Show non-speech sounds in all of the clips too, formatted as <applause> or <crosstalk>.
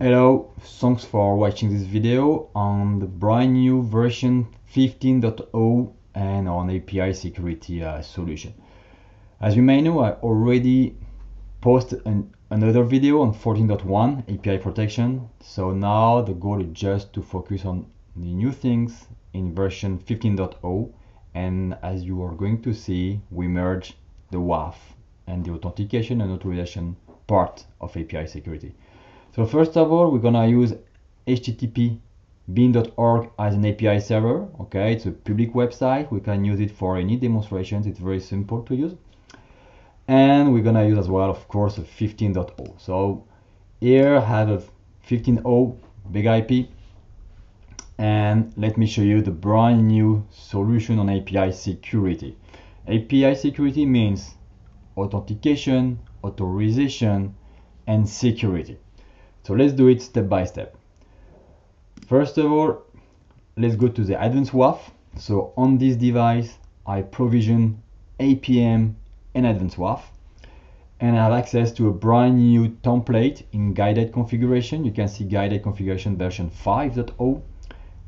Hello, thanks for watching this video on the brand new version 15.0 and on API security uh, solution. As you may know, I already posted an, another video on 14.1 API protection. So now the goal is just to focus on the new things in version 15.0 and as you are going to see, we merge the WAF and the authentication and authorization part of API security. So first of all, we're gonna use HTTP bean.org as an API server. Okay, it's a public website. We can use it for any demonstrations. It's very simple to use. And we're gonna use as well, of course, a 15.0. So here I have a 15.0 big IP. And let me show you the brand new solution on API security. API security means authentication, authorization, and security. So let's do it step by step. First of all, let's go to the advanced WAF. So on this device, I provision APM and advanced WAF. And I have access to a brand new template in guided configuration. You can see guided configuration version 5.0.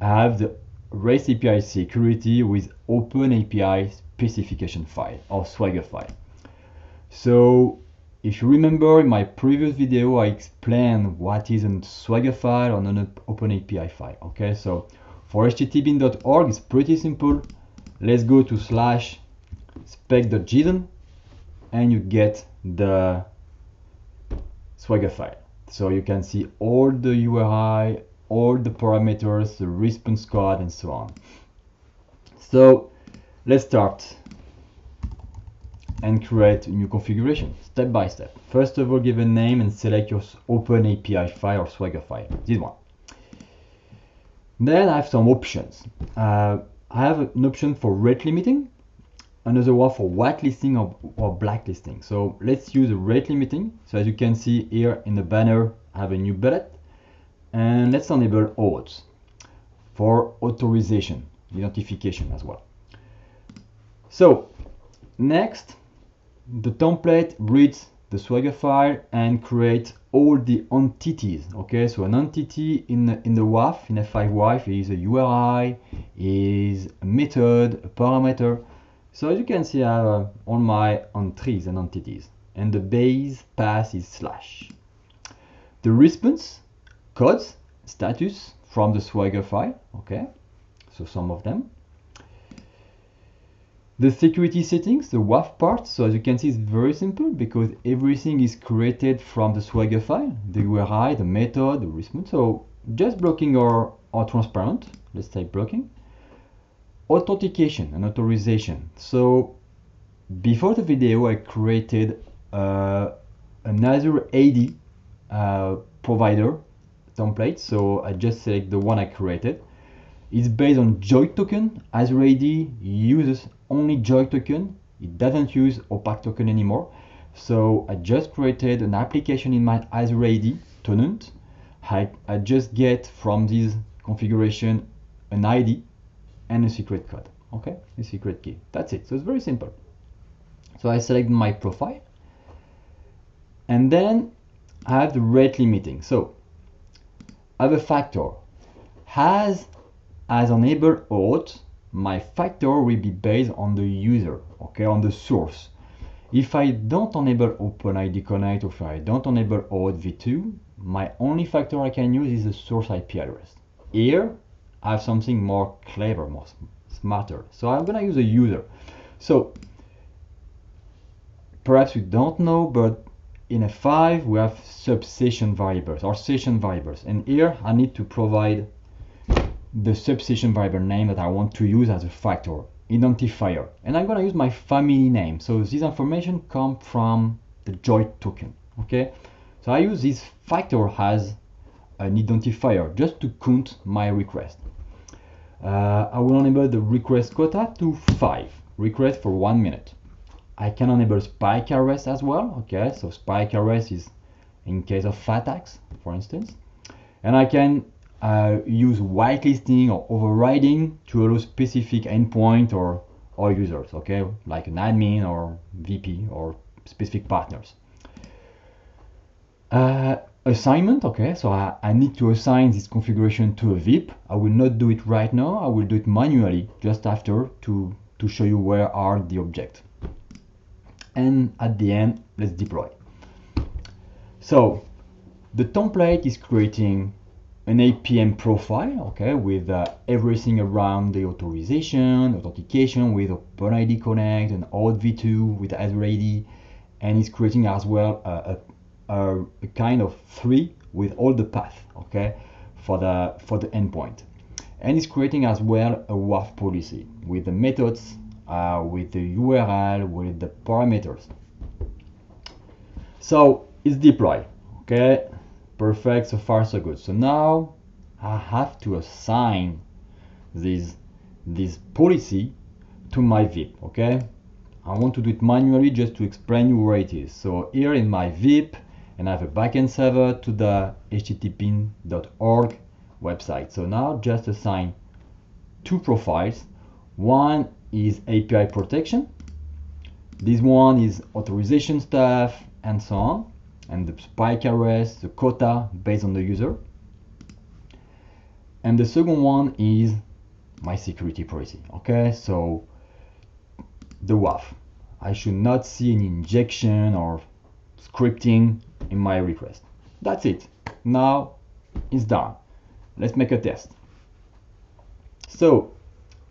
I have the REST API security with Open API specification file or Swagger file. So if you remember in my previous video, I explained what is a Swagger file or an OpenAPI file. Okay, so for httpbin.org, it's pretty simple. Let's go to slash spec.json and you get the Swagger file. So you can see all the URI, all the parameters, the response code, and so on. So let's start and create a new configuration step by step. First of all, give a name and select your Open API file or Swagger file, this one. Then I have some options. Uh, I have an option for rate limiting, another one for whitelisting or, or blacklisting. So let's use rate limiting. So as you can see here in the banner, I have a new bullet. And let's enable auth for authorization, identification as well. So next, the template reads the Swagger file and creates all the entities. Okay, so an entity in the, in the WAF, in F5 WAF, is a URI, is a method, a parameter. So as you can see, I have uh, all my entries and entities, and the base path is slash. The response codes status from the Swagger file. Okay, so some of them the security settings, the WAF part, so as you can see, it's very simple because everything is created from the Swagger file, the URI, the method, the response. So just blocking or, or transparent, let's type blocking. Authentication and authorization. So before the video, I created uh, AD uh, provider template. So I just select the one I created. It's based on JWT token. Azure uses only JWT token. It doesn't use opaque token anymore. So I just created an application in my Azure tenant. I, I just get from this configuration an ID and a secret code. Okay, a secret key. That's it. So it's very simple. So I select my profile and then I have the rate limiting. So I have a factor. Has as enable auth my factor will be based on the user, okay, on the source. If I don't enable OpenID Connect or if I don't enable OAuth v2, my only factor I can use is the source IP address. Here, I have something more clever, more smarter. So I'm gonna use a user. So perhaps you don't know, but in F5 we have sub-session variables or session variables. And here I need to provide the sub-session variable name that I want to use as a factor identifier. And I'm gonna use my family name. So this information come from the JWT token okay? So I use this factor as an identifier just to count my request. Uh, I will enable the request quota to 5 request for one minute. I can enable spike arrest as well okay? So spike arrest is in case of attacks for instance. And I can uh, use whitelisting or overriding to allow specific endpoint or, or users, okay, like an admin or VP or specific partners. Uh, assignment okay? So I, I need to assign this configuration to a VIP I will not do it right now. I will do it manually just after to to show you where are the objects. And at the end let's deploy. So the template is creating an APM profile okay with uh, everything around the authorization authentication with OpenID Connect and OAuth v2 with Azure AD and it's creating as well a, a, a kind of tree with all the path okay for the for the endpoint. And it's creating as well a WAF policy with the methods uh, with the URL with the parameters. So it's deployed okay perfect so far so good so now I have to assign this this policy to my VIP okay I want to do it manually just to explain you where it is. So here in my VIP, and I have a backend server to the http.org website. So now just assign two profiles. One is API protection. This one is authorization stuff and so on. And the spike arrest, the quota based on the user. And the second one is my security policy. Okay, so the WAF. I should not see any injection or scripting in my request. That's it. Now it's done. Let's make a test. So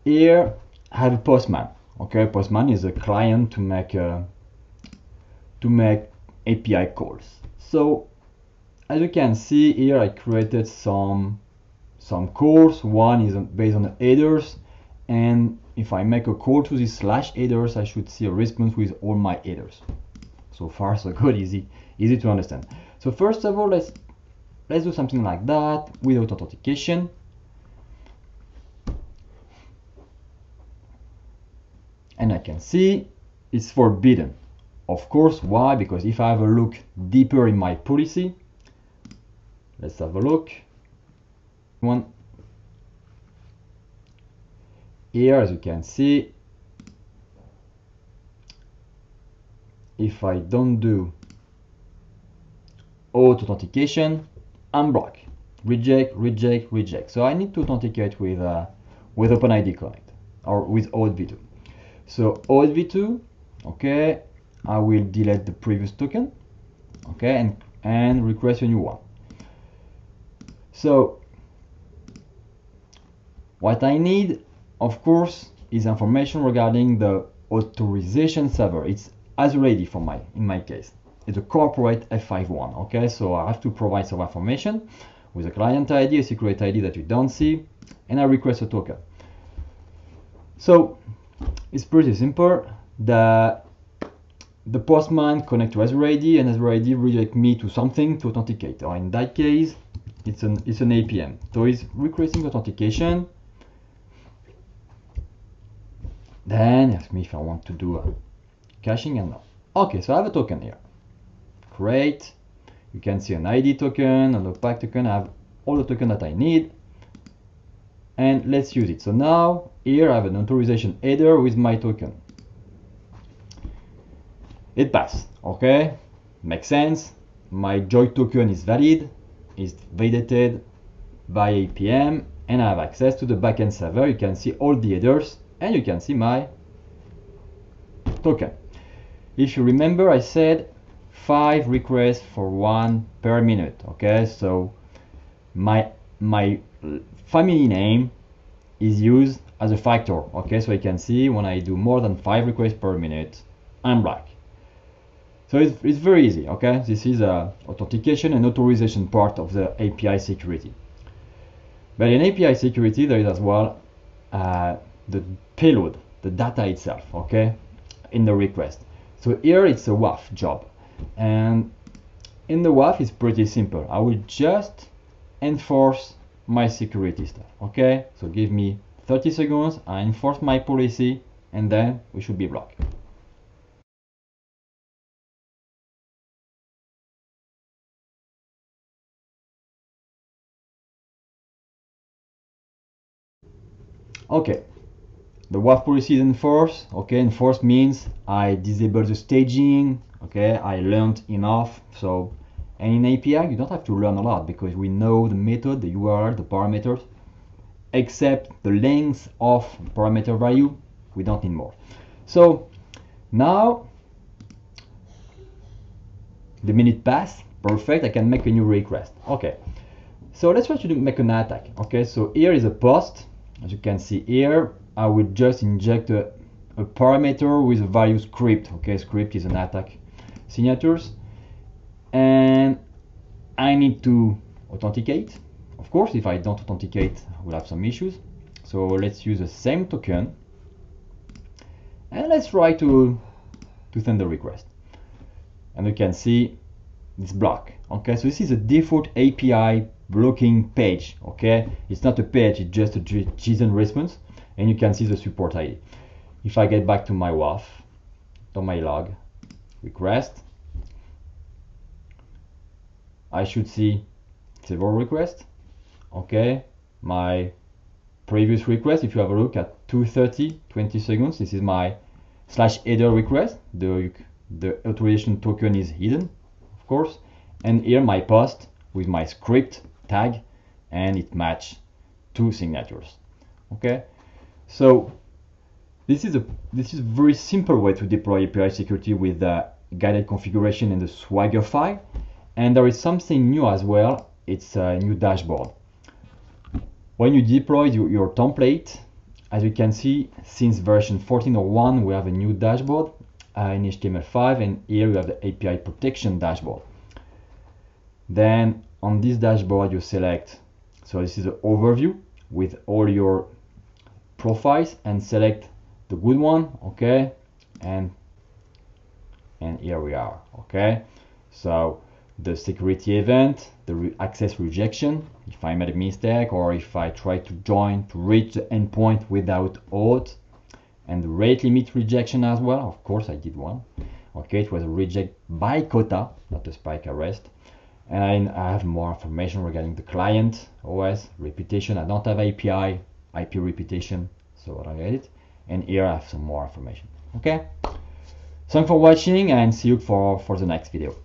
here I have a Postman. Okay, Postman is a client to make a, to make API calls. So as you can see here, I created some some calls. One is based on the headers. And if I make a call to this slash headers I should see a response with all my headers. So far so <laughs> good. Easy easy to understand. So first of all let's let's do something like that without authentication. And I can see it's forbidden of course why? Because if I have a look deeper in my policy let's have a look. One. Here as you can see if I don't do auto authentication I'm blocked. Reject reject reject. So I need to authenticate with uh, with OpenID Connect or with OAuth v2 so OAuth v2 okay I will delete the previous token okay and and request a new one so what I need of course, is information regarding the authorization server. It's Azure AD for my, in my case. It's a corporate F51, okay? So I have to provide some information with a client ID, a secret ID that you don't see, and I request a token. So it's pretty simple. The the postman connect to Azure AD and Azure AD redirect me to something to authenticate. Or in that case, it's an it's an APM. So it's requesting authentication Then ask me if I want to do a caching and no. Okay, so I have a token here. Great. You can see an ID token, a Logpack token. I have all the token that I need. And let's use it. So now here I have an authorization header with my token. It passed. Okay, makes sense. My JWT token is valid, is validated by APM, and I have access to the backend server. You can see all the headers and you can see my token. If you remember, I said five requests for one per minute. Okay, so my my family name is used as a factor. Okay, so you can see when I do more than five requests per minute, I'm black. So it's, it's very easy. Okay, this is a authentication and authorization part of the API security. But in API security, there is as well uh, the payload, the data itself, okay, in the request. So here it's a WAF job. And in the WAF it's pretty simple. I will just enforce my security stuff, okay? So give me 30 seconds, I enforce my policy, and then we should be blocked. Okay, the WAF policy is enforced. Okay enforced means i disable the staging. Okay i learned enough. So And in API, you don't have to learn a lot because we know the method, the URL, the parameters, except the length of parameter value, we don't need more. So now the minute pass, perfect, I can make a new request. Okay, so let's try to make an attack. Okay, so here is a post, as you can see here, I will just inject a, a parameter with a value script. Okay, script is an attack signatures and I need to authenticate. Of course, if I don't authenticate, we'll have some issues. So let's use the same token and let's try to, to send the request. And you can see this block. Okay, so this is a default API blocking page. Okay, it's not a page, it's just a JSON response, and you can see the support ID. If I get back to my WAF, to my log, request, I should see several requests. Okay, my previous request, if you have a look at 230, 20 seconds, this is my slash header request. The, the authorization token is hidden, of course. And here my post with my script tag and it match two signatures. Okay, so this is a this is a very simple way to deploy API security with the guided configuration and the Swagger file. And there is something new as well. It's a new dashboard. When you deploy your, your template, as you can see, since version 14.01, we have a new dashboard uh, in HTML5, and here we have the API protection dashboard. Then on this dashboard, you select, so this is an overview with all your profiles and select the good one, okay, and and here we are, okay. So the security event, the re access rejection, if I made a mistake or if I try to join to reach the endpoint without auth, and the rate limit rejection as well. Of course, I did one. Okay, it was a reject by quota, not a spike arrest. And I have more information regarding the client OS reputation. I don't have API, IP reputation, so I don't get it. And here I have some more information. Okay. Thanks for watching and see you for, for the next video.